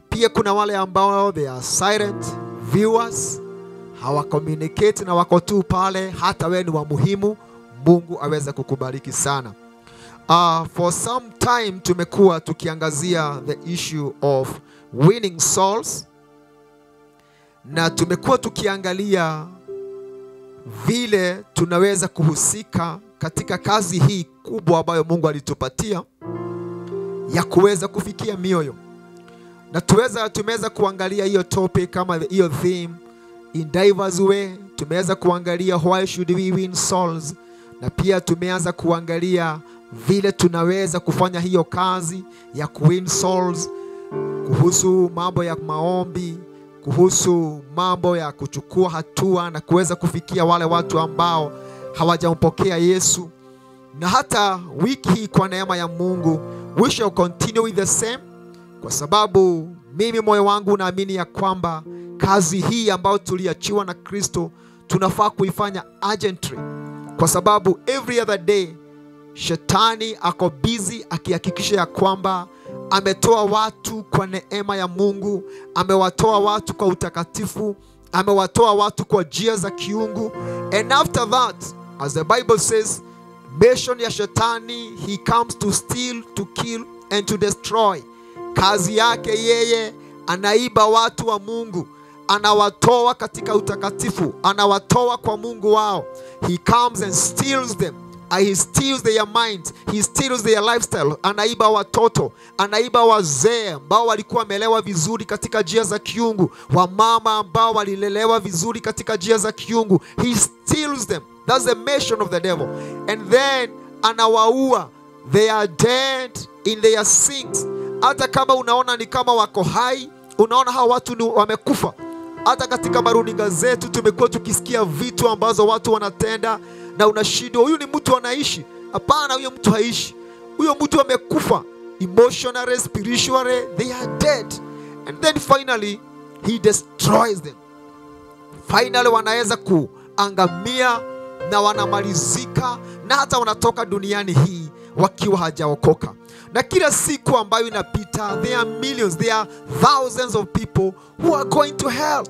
Speaker 1: Pia kuna wale ambao they are silent viewers hawacommunicate na wako tu pale, hata wewe ni wa muhimu. Mungu aweze kukubariki sana. Uh, for some time tumekuwa tukiangazia the issue of winning souls. Na tumekuwa tukiangalia vile tunaweza kuhusika katika kazi hii kubwa ambayo Mungu alitupatia ya kuweza kufikia mioyo. Na tuweza tumeweza kuangalia hiyo topic kama hiyo theme in diverse way. Tumeweza kuangalia why should we win souls, na pia tumeanza kuangalia vile tunaweza kufanya hiyo kazi ya kuwin souls, kuhusu mambo ya maombi, kuhusu mambo ya kuchukua hatua na kuweza kufikia wale watu ambao hawajampokea Yesu. Na hata wiki hii kwa neema ya Mungu we shall continue with the same kwa sababu mimi moyo wangu naamini ya kwamba kazi hii ambayo tuliachiwa na Kristo tunafaa kuifanya urgently, kwa sababu every other day shetani ako busy akihakikisha ya kwamba ametoa watu kwa neema ya Mungu, amewatoa watu kwa utakatifu, amewatoa watu kwa njia za kiungu. And after that, as the Bible says, mission ya shetani, he comes to steal, to kill and to destroy. Kazi yake yeye anaiba watu wa Mungu, anawatoa katika utakatifu, anawatoa kwa Mungu wao. He comes and steals them he steals their minds, he steals their lifestyle. Anaiba watoto, anaiba wazee ambao walikuwa wamelewa vizuri katika njia za kiungu, wamama ambao walilelewa vizuri katika njia za kiungu. He steals them. That's the mission of the devil. And then anawaua. They are dead in their sins. Hata kama unaona ni kama wako hai, unaona hawa watu ni wamekufa. Hata katika maruninga zetu tumekuwa tukisikia vitu ambazo watu wanatenda na unashindwa, huyu ni mtu anaishi? Hapana, huyo mtu haishi, huyo mtu amekufa emotionally, spiritually, they are dead. And then finally he destroys them. Finally wanaweza kuangamia na wanamalizika na hata wanatoka duniani hii wakiwa hajaokoka. Na kila siku ambayo inapita, there are millions, there are thousands of people who are going to hell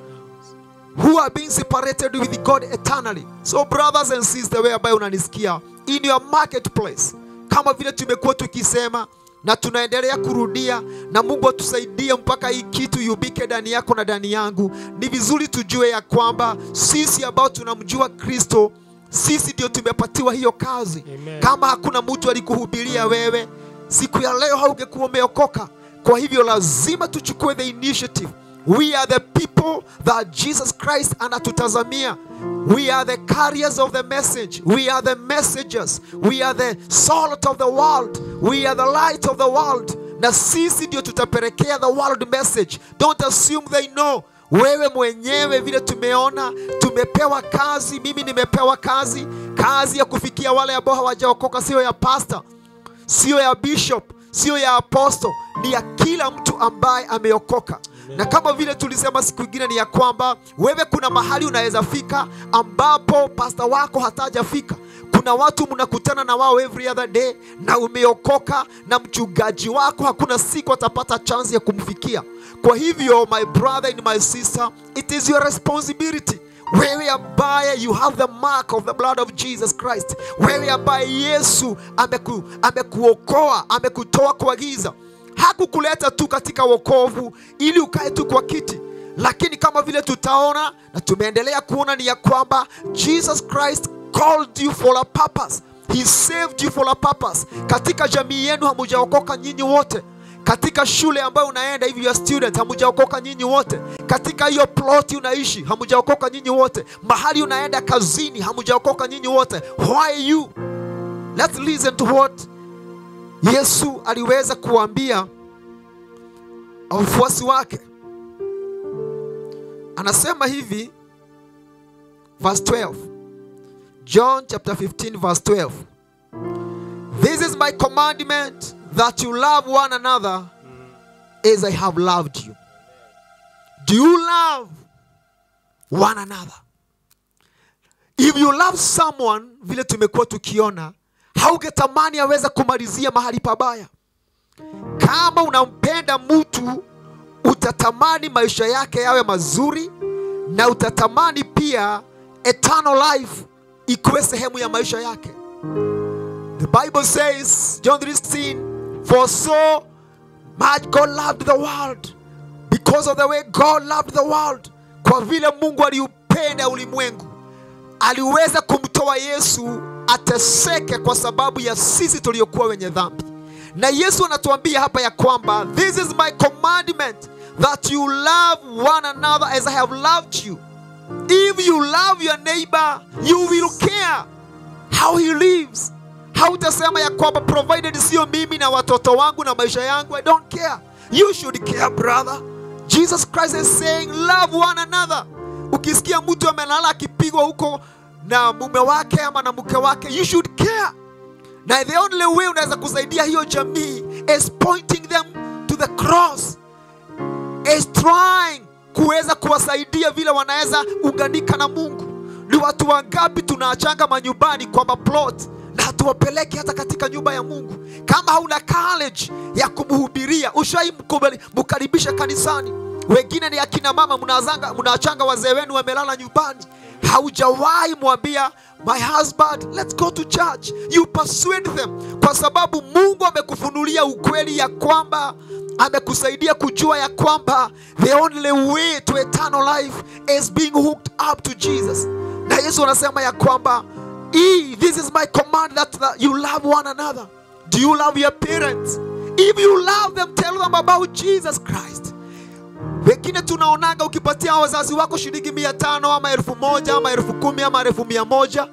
Speaker 1: who are being separated with God eternally. So brothers and sisters, wewe ambaye unanisikia in your marketplace, kama vile tumekuwa tukisema na tunaendelea kurudia, na Mungu atusaidie mpaka hii kitu yubike ndani yako na ndani yangu. Ni vizuri tujue ya kwamba sisi ambao tunamjua Kristo, sisi ndio tumepatiwa hiyo kazi.
Speaker 3: Amen.
Speaker 1: Kama hakuna mtu alikuhubiria wewe, siku ya leo haungekuwa umeokoka. Kwa hivyo lazima tuchukue the initiative. We are the people that Jesus Christ anatutazamia. We are the carriers of the message. We are the messengers. We are the salt of the world. We are the light of the world. Na sisi ndio tutaperekea the world message. Don't assume they know. Wewe mwenyewe vile tumeona, tumepewa kazi. Mimi nimepewa kazi, kazi ya kufikia wale ambao hawajaokoka, sio ya pastor sio ya bishop, sio ya apostle, ni ya kila mtu ambaye ameokoka. Na kama vile tulisema siku ingine, ni ya kwamba wewe, kuna mahali unaweza fika ambapo pasta wako hatajafika. Kuna watu mnakutana na wao every other day na umeokoka, na mchungaji wako hakuna siku atapata chance ya kumfikia. Kwa hivyo, my brother and my sister, it is your responsibility wewe ambaye you have the mark of the blood of Jesus Christ, wewe ambaye Yesu ameku, amekuokoa amekutoa kwa giza, hakukuleta tu katika wokovu ili ukae tu kwa kiti, lakini kama vile tutaona na tumeendelea kuona ni ya kwamba Jesus Christ called you for a purpose. He saved you for a purpose. Katika jamii yenu hamujaokoka nyinyi wote katika shule ambayo unaenda hivi, ya student hamujaokoka nyinyi wote. Katika hiyo plot unaishi hamujaokoka nyinyi wote. Mahali unaenda kazini hamujaokoka nyinyi wote. Why you? Let's listen to what Yesu aliweza kuambia wafuasi wake. Anasema hivi verse 12. John chapter 15 verse 12. This is my commandment that you love one another as I have loved you. Do you love one another? If you love someone, vile tumekuwa tukiona, haugetamani aweze kumalizia mahali pabaya. Kama unampenda mtu, utatamani maisha yake yawe mazuri, na utatamani pia eternal life ikuwe sehemu ya maisha yake. The Bible says, John 3:16, for so much God loved the world because of the way God loved the world. Kwa vile Mungu aliupenda ulimwengu, aliweza kumtoa Yesu ateseke kwa sababu ya sisi tuliokuwa wenye dhambi. Na Yesu anatuambia hapa ya kwamba this is my commandment that you love one another as I have loved you. If you love your neighbor, you will care how he lives. Hautasema ya kwamba provided sio mimi na watoto wangu na maisha yangu, I don't care. You should care brother. Jesus Christ is saying love one another. Ukisikia mtu amelala akipigwa huko na mume wake ama na mke wake, you should care. Na the only way unaweza kusaidia hiyo jamii is pointing them to the cross is trying kuweza kuwasaidia vile wanaweza unganika na Mungu. Ni watu wangapi tunaachanga manyumbani kwa maplot na hatuwapeleki hata katika nyumba ya Mungu? Kama hauna college ya kumhubiria, ushai mkaribisha kanisani. Wengine ni akina mama, mnaachanga wazee wenu wamelala nyumbani, haujawahi mwambia my husband let's go to church. You persuade them, kwa sababu Mungu amekufunulia ukweli ya kwamba amekusaidia kujua ya kwamba the only way to eternal life is being hooked up to Jesus. Na Yesu anasema ya kwamba E, this is my command that, that you love one another. Do you love your parents? If you love them, tell them about Jesus Christ. Wengine tunaonaga ukipatia wazazi wako shilingi mia tano ama elfu moja ama elfu kumi ama elfu mia moja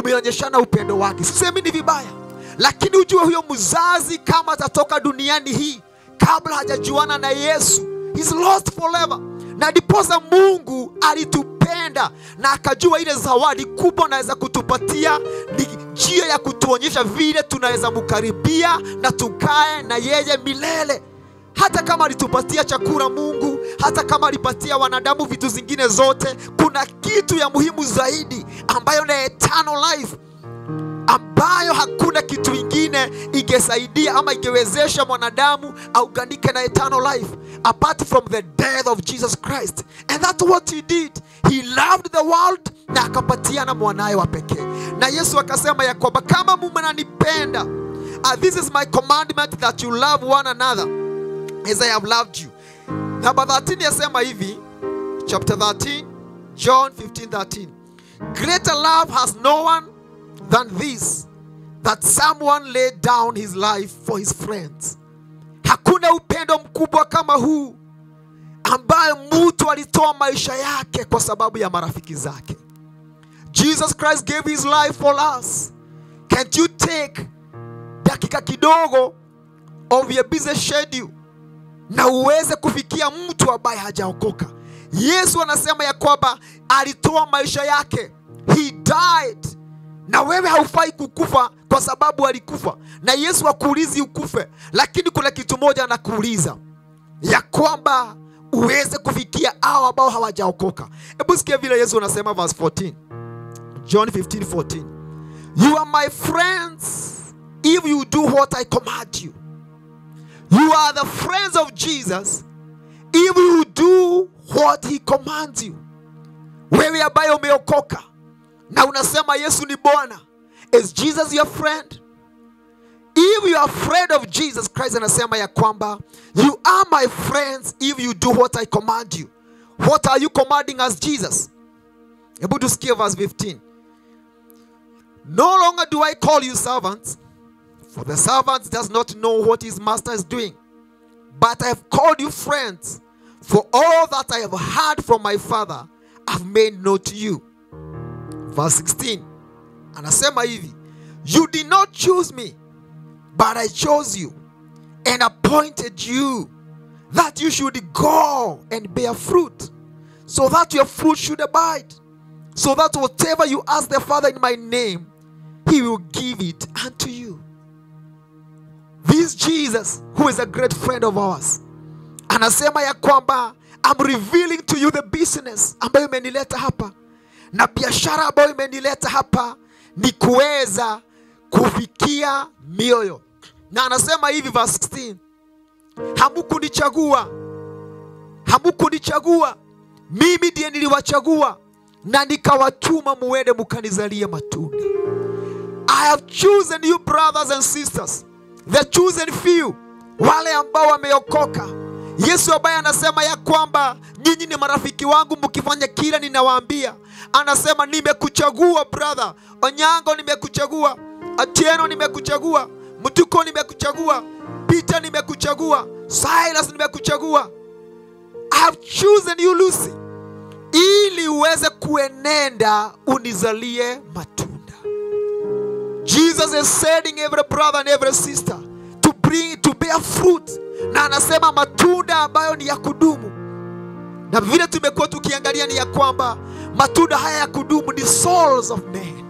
Speaker 1: umeonyeshana upendo wake. Sisemi ni vibaya, lakini ujue huyo mzazi kama atatoka duniani hii kabla hajajuana na Yesu, he's lost forever. Na ndiposa Mungu alitupenda na akajua ile zawadi kubwa anaweza kutupatia ni njia ya kutuonyesha vile tunaweza mkaribia na tukae na yeye milele hata kama alitupatia chakula Mungu, hata kama alipatia wanadamu vitu zingine zote, kuna kitu ya muhimu zaidi ambayo ni eternal life, ambayo hakuna kitu ingine ingesaidia ama ingewezesha mwanadamu auganike na eternal life apart from the death of Jesus Christ. And that's what he did. He loved the world na akapatiana mwanaye wa pekee, na Yesu akasema ya kwamba kama mume uh, this is my commandment that you love one another as I have loved you. Namba 13 yasema hivi, chapter 13, John 15 13. Greater love has no one than this, that someone laid down his life for his friends. Hakuna upendo mkubwa kama huu ambaye mtu alitoa maisha yake kwa sababu ya marafiki zake. Jesus Christ gave his life for us. Can't you take dakika kidogo of your busy schedule na uweze kufikia mtu ambaye hajaokoka. Yesu anasema ya kwamba alitoa maisha yake, he died, na wewe haufai kukufa kwa sababu alikufa. Na Yesu hakuulizi ukufe, lakini kuna kitu moja anakuuliza ya kwamba uweze kufikia hao ambao hawajaokoka. Hebu sikia vile Yesu anasema verse 14, John 15 14, you are my friends if you do what I command you. You are the friends of Jesus if you do what he commands you. Wewe ambaye umeokoka na unasema Yesu ni Bwana, is Jesus your friend? If you are afraid of Jesus Christ, anasema ya kwamba you are my friends if you do what I command you. What are you commanding as Jesus? Hebu tusikie verse 15. No longer do I call you servants, for the servant does not know what his master is doing. But I have called you friends, for all that I have heard from my Father I've made known to you. Verse 16. Anasema hivi, you did not choose me, but I chose you and appointed you that you should go and bear fruit, so that your fruit should abide, so that whatever you ask the Father in my name, he will give it unto you. This Jesus who is a great friend of ours anasema ya kwamba I'm revealing to you the business ambayo imenileta hapa na biashara ambayo imenileta hapa ni kuweza kufikia mioyo, na anasema hivi verse 16, hamukunichagua, hamukunichagua mimi, ndiye niliwachagua na nikawatuma muende mukanizalie matunda. I have chosen you brothers and sisters the chosen few, wale ambao wameokoka. Yesu ambaye anasema ya kwamba nyinyi ni marafiki wangu mkifanya kila ninawaambia. Anasema nimekuchagua brother Onyango, nimekuchagua Atieno, nimekuchagua Mtuko, nimekuchagua Peter, nimekuchagua Silas, nimekuchagua I have chosen you Lucy, ili uweze kuenenda unizalie matunda. Jesus is sending every brother and every sister to bring to bear fruit, na anasema matunda ambayo ni ya kudumu. Na vile tumekuwa tukiangalia ni ya kwamba matunda haya ya kudumu ni souls of men,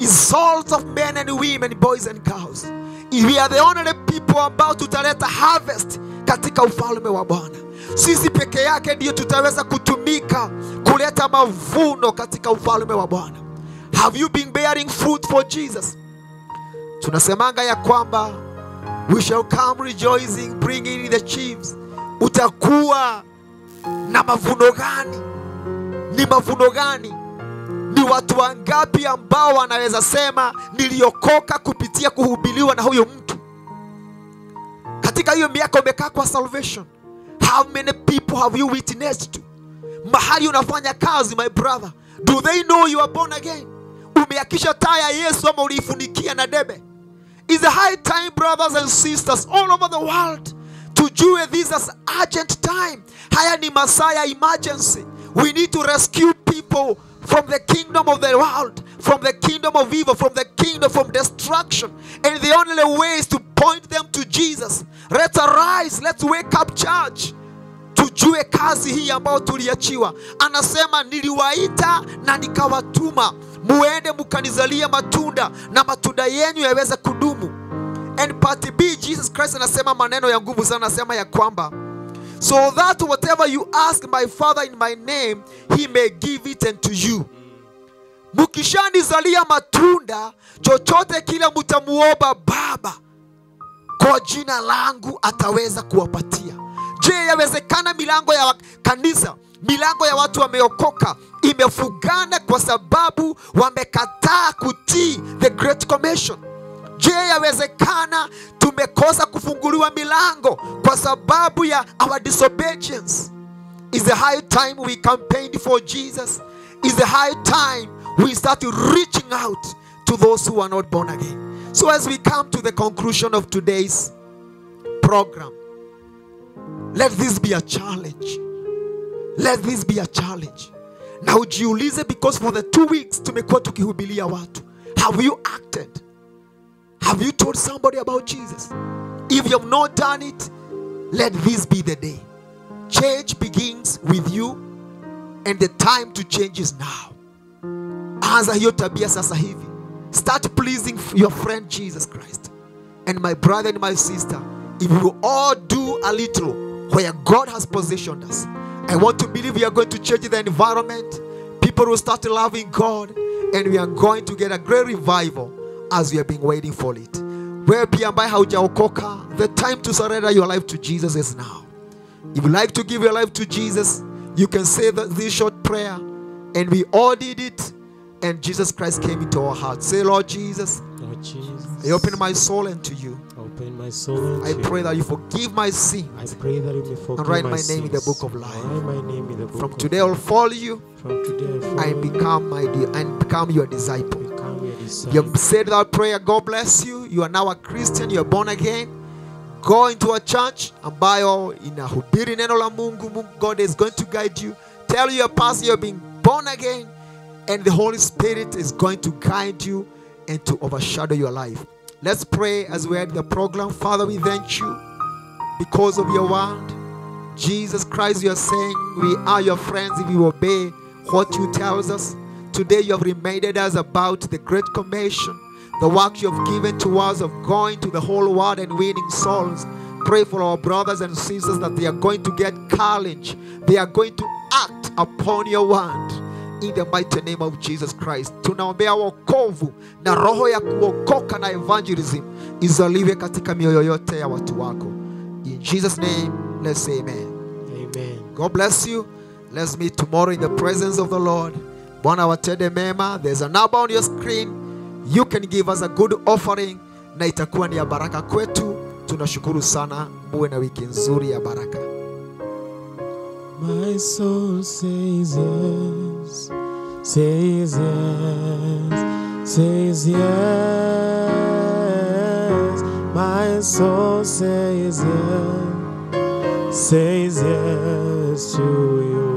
Speaker 1: ni souls of men and women, boys and girls. We are the only people ambao tutaleta harvest katika ufalme wa Bwana. Sisi peke yake ndiyo tutaweza kutumika kuleta mavuno katika ufalme wa Bwana. Have you been bearing fruit for Jesus? Tunasemanga ya kwamba we shall come rejoicing bringing in the sheaves. Utakuwa na mavuno gani? Ni mavuno gani? Ni watu wangapi ambao wanaweza sema niliokoka kupitia kuhubiliwa na huyo mtu? Katika hiyo miaka umekaa kwa salvation, how many people have you witnessed to? Mahali unafanya kazi, my brother, do they know you are born again? umeakisha taa ya yesu ama uliifunikia na debe is a high time brothers and sisters all over the world to tujue this as urgent time? Haya ni ya emergency. We need to rescue people from the kingdom of the world from the kingdom of evil from the kingdom from destruction. And the only way is to point them to jesus. Let's arise let's wake up church tujue kazi hii ambayo tuliachiwa. Anasema niliwaita na nikawatuma muende mukanizalia matunda na matunda yenyu yaweze kudumu. And part b jesus christ anasema maneno ya nguvu sana anasema ya kwamba so that whatever you ask my father in my name he may give it unto you. Mukishanizalia matunda chochote kile mutamuomba baba kwa jina langu ataweza kuwapatia je yawezekana milango ya kanisa milango ya watu wameokoka imefugana kwa sababu wamekataa kutii the great commission? Je yawezekana tumekosa kufunguliwa milango kwa sababu ya our disobedience? Is the high time we campaigned for jesus? Is the high time we start reaching out to those who are not born again? So as we come to the conclusion of today's program let this be a challenge. Let this be a challenge. Na ujiulize because for the two weeks tumekuwa tukihubilia watu have you acted? Have you told somebody about jesus? If you have not done it let this be the day. Change begins with you and the time to change is now. Anza hiyo tabia sasa hivi. Start pleasing your friend jesus christ. And my brother and my sister if we all do a little where god has positioned us. I want to believe we are going to change the environment. People will start loving god and we are going to get a great revival as we have been waiting for it. Wewe pia ambaye haujaokoka the time to surrender your life to jesus is now. If you like to give your life to jesus you can say this short prayer and we all did it and jesus christ came into our hearts. Say lord jesus
Speaker 3: Lord Jesus,
Speaker 1: i open my soul unto you
Speaker 3: open my soul
Speaker 1: i
Speaker 3: you.
Speaker 1: pray that you forgive my sin
Speaker 3: I pray that you may forgive
Speaker 1: write
Speaker 3: my,
Speaker 1: my name in the book of life.
Speaker 3: Write my name in the book
Speaker 1: from today i'll follow you.
Speaker 3: From today, I follow
Speaker 1: and become my di- and become your disciple.
Speaker 3: Become your
Speaker 1: you
Speaker 3: disciple.
Speaker 1: have said that prayer god bless you. You are now a christian. You are born again. Go into a church ambayo inahubiri neno la Mungu- god is going to guide you. Tell your pastor you're being born again and the holy spirit is going to guide you and to overshadow your life let's pray as we end the program. Father we thank you because of your word. Jesus christ you are saying we are your friends if you obey what you tells us. Today you have reminded us about the great commission the work you have given to us of going to the whole world and winning souls. Pray for our brothers and sisters that they are going to get courage. They are going to act upon your word in the mighty name of jesus christ tunaombea wokovu na roho ya kuokoka na evangelism izaliwe katika mioyo yote ya watu wako in jesus name let's say amen
Speaker 3: Amen.
Speaker 1: God bless you. Let's meet tomorrow in the presence of the Lord. Bwana watende mema. There's a number on your screen. You can give us a good offering na itakuwa ni ya baraka kwetu. Tunashukuru sana. Muwe na wiki nzuri ya baraka.
Speaker 3: My soul says yes, says yes, says yes. My soul says yes, says yes to your will.